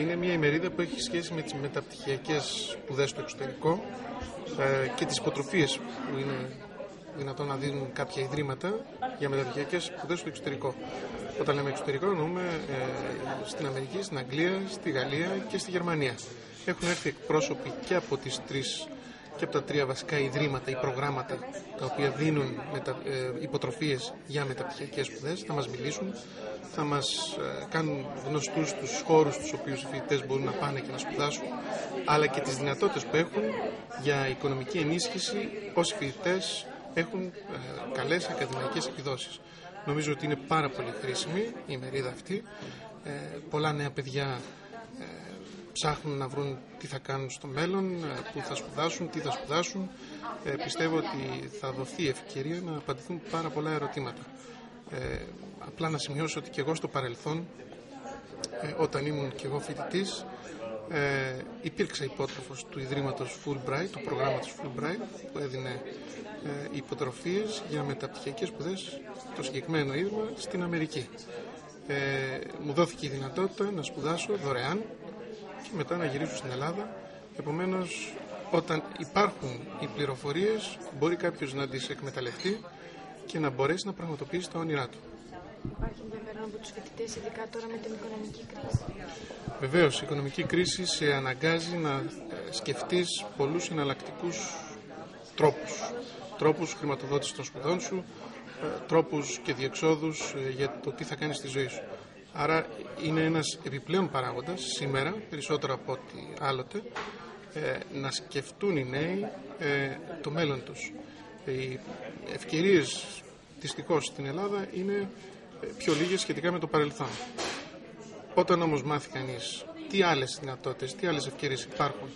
Είναι μια ημερίδα που έχει σχέση με τις μεταπτυχιακές σπουδές στο εξωτερικό ε, και τις υποτροφίες που είναι δυνατόν να δίνουν κάποια ιδρύματα για μεταπτυχιακές σπουδές στο εξωτερικό. Όταν λέμε εξωτερικό εννοούμε ε, στην Αμερική, στην Αγγλία, στη Γαλλία και στη Γερμανία. Έχουν έρθει εκπρόσωποι και από τις τρεις και από τα τρία βασικά ιδρύματα ή προγράμματα τα οποία δίνουν μετα, ε, υποτροφίες για μεταπτυχιακές σπουδές, θα μας μιλήσουν, θα μας ε, κάνουν γνωστούς τους χώρους τους οποίους οι φοιτητές μπορούν να πάνε και να σπουδάσουν, αλλά και τις δυνατότητες που έχουν για οικονομική ενίσχυση όσοι φοιτητές έχουν ε, καλές ακαδημαϊκές επιδόσεις. Νομίζω ότι είναι πάρα πολύ χρήσιμη η μερίδα αυτή. Ε, πολλά νέα παιδιά ε, ψάχνουν να βρουν τι θα κάνουν στο μέλλον, ε, πού θα σπουδάσουν, τι θα σπουδάσουν. Ε, πιστεύω ότι θα δοθεί ευκαιρία να απαντηθούν πάρα πολλά ερωτήματα. Ε, απλά να σημειώσω ότι και εγώ στο παρελθόν, ε, όταν ήμουν και εγώ φοιτητής, ε, υπήρξα υπότροφος του Ιδρύματος Fulbright, του προγράμματος Fulbright, που έδινε ε, υποτροφίες για μεταπτυχιακές σπουδές το συγκεκριμένο ίδρυμα στην Αμερική. Ε, μου δόθηκε η δυνατότητα να σπουδάσω δωρεάν και μετά να γυρίσω στην Ελλάδα. Επομένως, όταν υπάρχουν οι πληροφορίες, μπορεί κάποιος να τις εκμεταλλευτεί και να μπορέσει να πραγματοποιήσει τα όνειρά του. Υπάρχει ενδιαφέρον από τους φοιτητές, ειδικά τώρα με την οικονομική κρίση. Βεβαίως, η οικονομική κρίση σε αναγκάζει να σκεφτείς πολλούς εναλλακτικούς τρόπους. Τρόπους χρηματοδότησης των σπουδών σου, τρόπους και διεξόδους για το τι θα κάνεις στη ζωή σου. Άρα είναι ένας επιπλέον παράγοντας σήμερα, περισσότερο από ό,τι άλλοτε, να σκεφτούν οι νέοι το μέλλον τους. Οι ευκαιρίες δυστυχώς στην Ελλάδα είναι πιο λίγες σχετικά με το παρελθόν. Όταν όμως μάθει κανείς τι άλλες δυνατότητες, τι άλλες ευκαιρίες υπάρχουν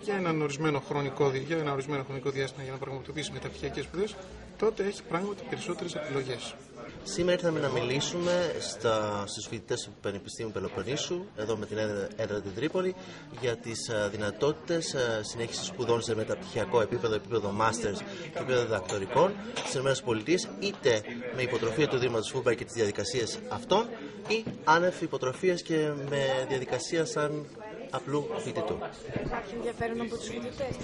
για έναν ορισμένο χρονικό, για ένα ορισμένο χρονικό διάστημα για να πραγματοποιήσει μεταπτυχιακές σπουδές, τότε έχει πράγματι περισσότερες επιλογές. Σήμερα ήρθαμε να μιλήσουμε στα, στους φοιτητές του Πανεπιστήμιου Πελοποννήσου, εδώ με την έδρα την Τρίπολη, για τις α, δυνατότητες α, συνέχισης σπουδών σε μεταπτυχιακό επίπεδο, επίπεδο masters και επίπεδο διδακτορικών στις ΗΠΑ, είτε με υποτροφία του Δήματος Φούμπα και τις διαδικασίες αυτών, ή άνευ υποτροφίας και με διαδικασία σαν απλού φοιτητού. Υπάρχει ενδιαφέρον από τους φοιτητές.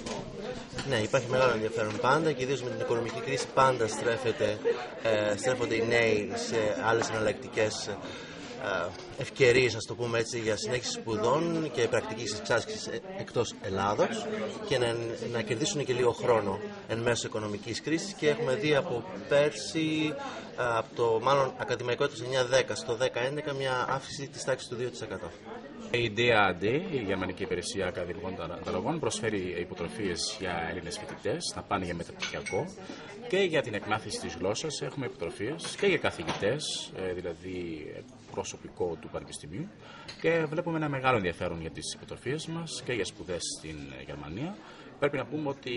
Ναι, υπάρχει μεγάλο ενδιαφέρον πάντα και ιδίως με την οικονομική κρίση πάντα στρέφεται, ε, στρέφονται οι νέοι σε άλλες εναλλακτικές ευκαιρίες, ας το πούμε έτσι, για συνέχιση σπουδών και πρακτικής εξάσκησης εκτός Ελλάδος και να, να κερδίσουν και λίγο χρόνο εν μέσω οικονομικής κρίσης. Και έχουμε δει από πέρσι, από το μάλλον ακαδημαϊκό του 9-10 στο 10-11, μια αύξηση της τάξης του 2%. Η DAD, η Γερμανική Υπηρεσία Ακαδημικών Ανταλλαγών, προσφέρει υποτροφίες για Έλληνες φοιτητές να πάνε για μεταπτυχιακό και για την εκμάθηση της γλώσσας έχουμε υποτροφίες και για καθηγητές, δηλαδή προσωπικό του Πανεπιστημίου. Και βλέπουμε ένα μεγάλο ενδιαφέρον για τις υποτροφίες μας και για σπουδές στην Γερμανία. Πρέπει να πούμε ότι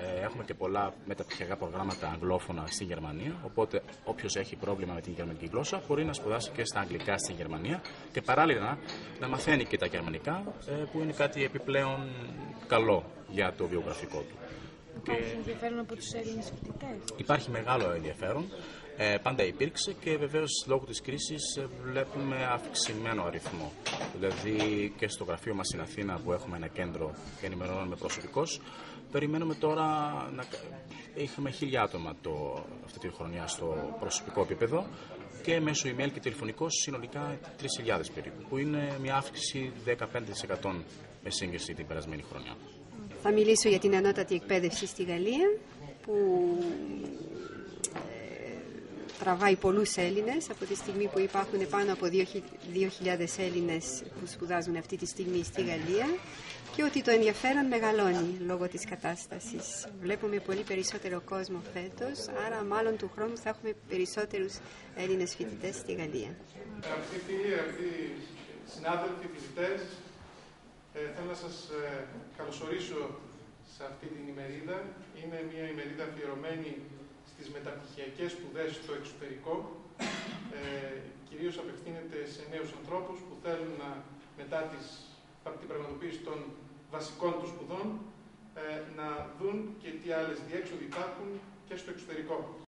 ε, έχουμε και πολλά μεταπτυχιακά προγράμματα αγγλόφωνα στην Γερμανία. Οπότε, όποιος έχει πρόβλημα με την γερμανική γλώσσα μπορεί να σπουδάσει και στα αγγλικά στην Γερμανία και παράλληλα να μαθαίνει και τα γερμανικά, ε, που είναι κάτι επιπλέον καλό για το βιογραφικό του. Υπάρχει ενδιαφέρον από τους Έλληνες φοιτητές; Υπάρχει μεγάλο ενδιαφέρον. Ε, πάντα υπήρξε και βεβαίως λόγω της κρίσης βλέπουμε αυξημένο αριθμό. Δηλαδή και στο γραφείο μας στην Αθήνα που έχουμε ένα κέντρο και ενημερώνουμε προσωπικώς, περιμένουμε τώρα να. Είχαμε χίλια άτομα το, αυτή τη χρονιά στο προσωπικό επίπεδο και μέσω email και τηλεφωνικό συνολικά 3.000 περίπου, που είναι μια αύξηση 15% με σύγκριση την περασμένη χρονιά. Θα μιλήσω για την ανώτατη εκπαίδευση στη Γαλλία, που τραβάει πολλούς Έλληνες από τη στιγμή που υπάρχουν πάνω από 2.000 Έλληνες που σπουδάζουν αυτή τη στιγμή στη Γαλλία και ότι το ενδιαφέρον μεγαλώνει λόγω της κατάστασης. Βλέπουμε πολύ περισσότερο κόσμο φέτος, άρα μάλλον του χρόνου θα έχουμε περισσότερους Έλληνες φοιτητές στη Γαλλία. Αγαπητοί φίλοι, αγαπητοί συνάδελφοι, φοιτητές, ε, θέλω να σας ε, καλωσορίσω σε αυτή την ημερίδα. Είναι μια ημερίδα αφιερωμένη στις μεταπτυχιακές σπουδές στο εξωτερικό. Ε, κυρίως απευθύνεται σε νέους ανθρώπους που θέλουν να, μετά τις, την πραγματοποίηση των βασικών τους σπουδών ε, να δουν και τι άλλες διέξοδοι υπάρχουν και στο εξωτερικό.